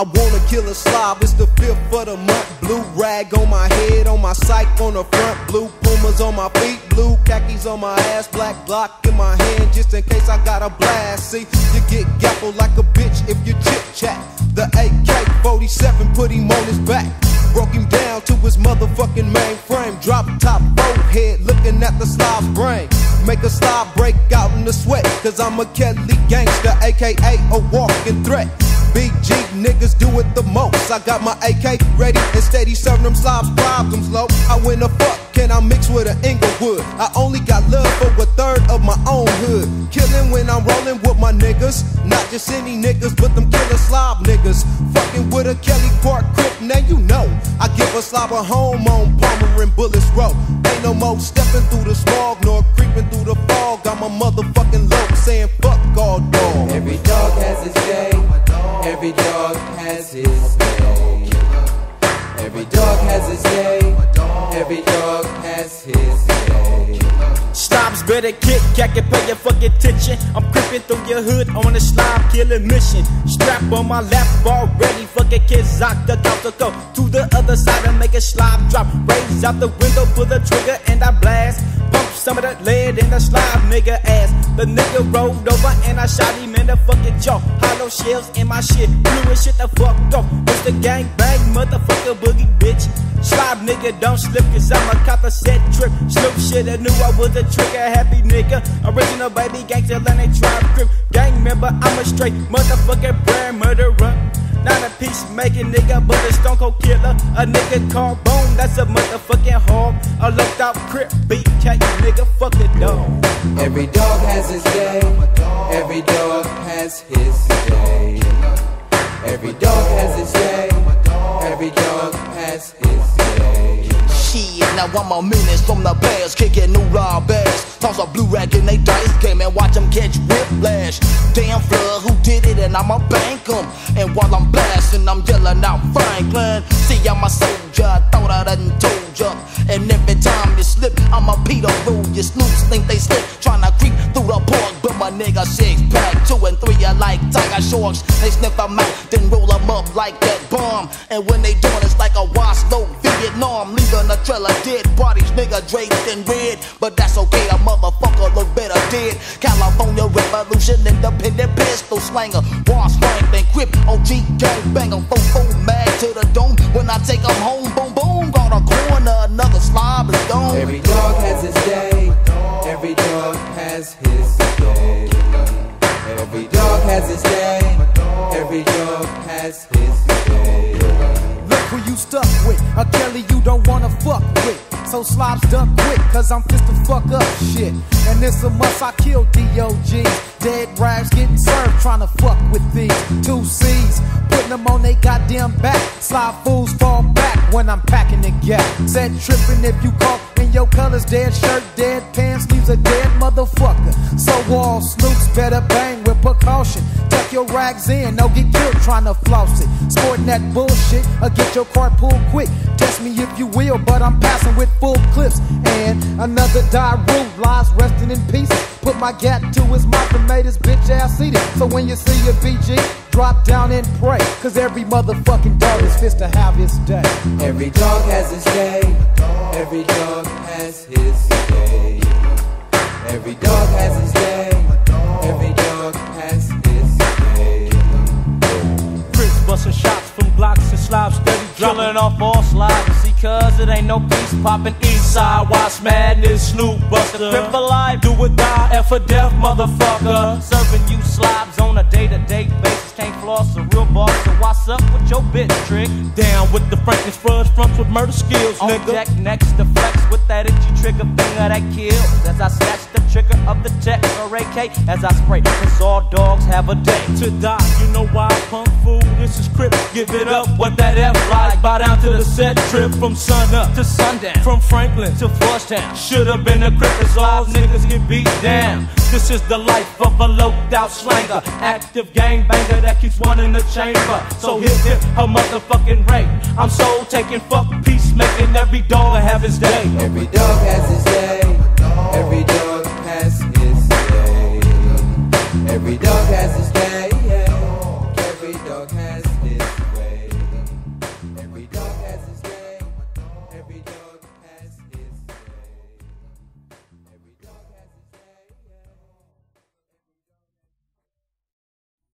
I wanna kill a slob, it's the fifth of the month. Blue rag on my head, on my psych on the front. Blue pumas on my feet, blue khakis on my ass. Black Glock in my hand, just in case I got a blast. See, you get gaffled like a bitch if you chit chat. The AK 47 put him on his back. Broke him down to his motherfucking mainframe. Drop top boat head, looking at the slob's brain. Make a slob break out in the sweat. Cause I'm a Kelly gangster, aka a walking threat. BG niggas do it the most. I got my AK ready and steady serving them slobs problems low. I win a fuck, can I mix with an Inglewood? I only got love for a third of my own hood. Killing when I'm rolling with my niggas. Not just any niggas, but them killer slob niggas. Fucking with a Kelly Park Crip, now you know. I give a slob a home on Palmer and Bullets Row. Ain't no more stepping through the smog nor creeping through the fog. I'm a motherfucking low saying fuck all dog. Every dog has his day. Every dog has his day. Every dog has his day. Every dog has his day. Stops better kick, cat can pay your fucking attention. I'm creeping through your hood on a slime killing mission. Strap on my lap, already fucking kids out the out to go to the other side and make a slime drop. Raise out the window, pull the trigger, and I blast. Some of that lead in the slime nigga ass. The nigga rolled over and I shot him in the fucking jaw. Hollow shells in my shit, blew shit the fuck off. It's the gang bang, motherfucker boogie bitch. Slime nigga, don't slip, cause I'm a cop a set trip. Snoop shit, I knew I was a trigger happy nigga. Original baby gangster, Atlantic Drive Crip. Gang member, I'm a straight motherfucking brand murderer. Not a peacemaking nigga, but a stone cold killer. A nigga called Bone, that's a motherfucking hog. A looked out crip, BK nigga, fuck a dog. Every dog has his day. Every dog has his day. Every dog has his day. Every dog has his day. Shit, now I'm a menace from the past, kicking new raw bass. Toss a blue rag in they dice game and watch them catch whiplash. Damn flood, who did it? And I'ma bank bank 'em. And while I'm blasting, I'm yelling out Franklin. See, I'm a soldier, I thought I done told And every time you slip, I'm a Peter Rule. Your snoops think they slip, tryna creep through the park. But my nigga six pack, two and three are like tiger sharks. They sniff them out, then roll 'em up like that bomb. And when they doing it's like a wasp, no Vietnam, leaving a trail of dead bodies, nigga draped in red. But that's okay, a motherfucker look better dead. California Revolution, independent pistol slanger. Boss Franklin, Crip, OG gang banger. Four, mad to the dome. When I take take 'em home, boom, boom, got a corner, slob is gone. Every dog has his day. Every dog has his day. Every dog has his day. Every dog has his day. Look who you stuck with. A Kelly you don't wanna fuck with. So slobs duck quick, cause I'm fit to fuck up shit. And it's a must I kill DOGs. Dead rags getting served, trying to fuck with these two C's. Putting them on they goddamn back. Slide fools fall back when I'm packing the gap. Said tripping if you caught in your colors, dead shirt, dead pants, leaves a dead motherfucker. So all snoops better bang with precaution. Tuck your rags in, no get killed trying to floss it. Sporting that bullshit, or get your car pulled quick. Test me if you will, but I'm passing with full clips. And another die root lies resting in peace. Put my gat to his mouth and made his bitch ass seated. So when you see your BG, drop down and pray. Cause every motherfucking dog is fit to have his day. Every dog has his day. Every dog has his day. Every dog has his day. Every dog has his day. Chris busting shots from blocks and slobs, steady drilling off all slides. See, cuz it ain't no peace popping east side. Watch madness, Snoop Buster. Crip for life, do or die, F for death, motherfucker. Serving you slobs on a day to day basis. A real boss, so what's up with your bitch trick? Down with the Franklin Fudge fronts with murder skills, on nigga. deck next to flex with that itchy trigger finger that kills. As I snatch the trigger of the tech or AK, as I spray, cause all dogs have a day to die. You know why, punk fool? This is Crip. Give it up, what that F like. Bow down to the set trip from sun up to sundown. From Franklin to Flushtown. Should've been a Crip, cause all niggas get beat down. This is the life of a loped out slanger, active gangbanger that keeps one in the chamber. So here's hip, her motherfucking rank. I'm soul taking, fuck peace making. Every dog have his day. Every dog has his day. Every